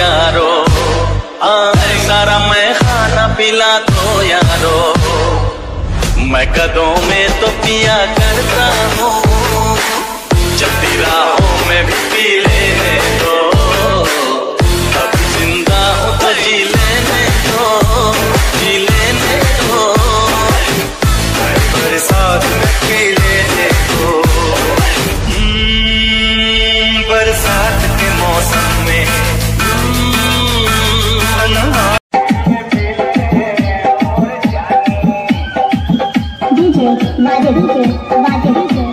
यारो। आ सारा मैं खाना पिला तो यारो। मैं कदों में तो पिया करता हूँ। जब राहों में भी पिया वाजे DJ, बाजे DJ, वाजे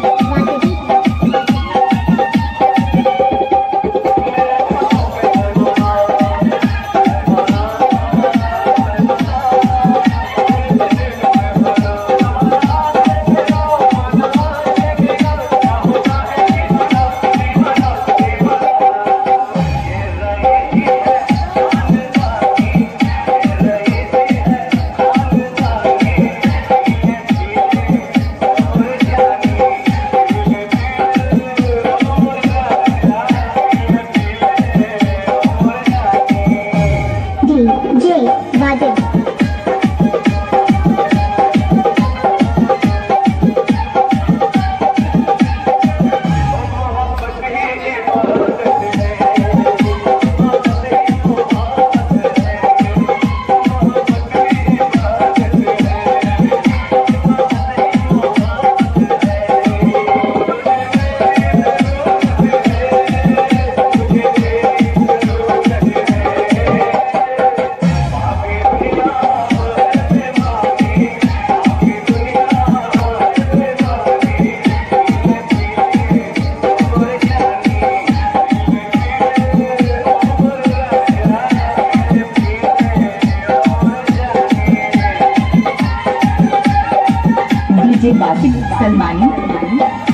डीजे बासिक सलमानी।